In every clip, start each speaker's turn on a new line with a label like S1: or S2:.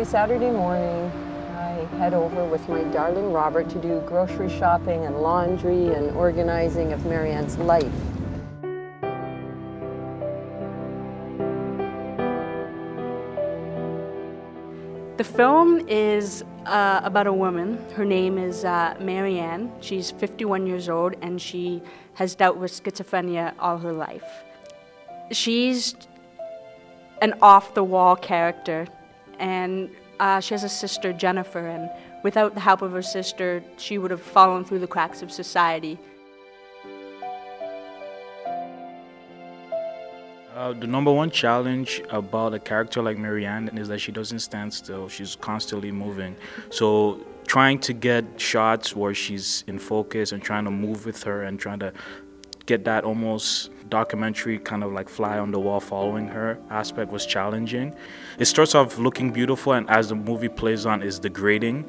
S1: every Saturday morning, I head over with my darling Robert to do grocery shopping and laundry and organizing of Marianne's life.
S2: The film is uh, about a woman. Her name is uh, Marianne. She's 51 years old and she has dealt with schizophrenia all her life. She's an off the wall character and uh, she has a sister, Jennifer, and without the help of her sister, she would have fallen through the cracks of society.
S3: Uh, the number one challenge about a character like Marianne is that she doesn't stand still. She's constantly moving. So trying to get shots where she's in focus and trying to move with her and trying to get that almost documentary kind of like fly on the wall following her aspect was challenging. It starts off looking beautiful and as the movie plays on is degrading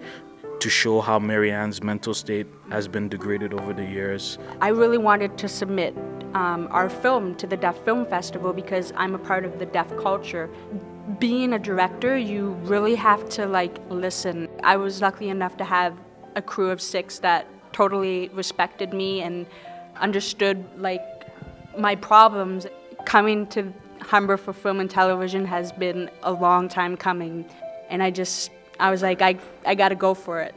S3: to show how Marianne's mental state has been degraded over the years.
S2: I really wanted to submit um, our film to the Deaf Film Festival because I'm a part of the deaf culture. Being a director, you really have to like listen. I was lucky enough to have a crew of six that totally respected me and understood like my problems. Coming to Humber for film and television has been a long time coming, and I just I was like I I got to go for it.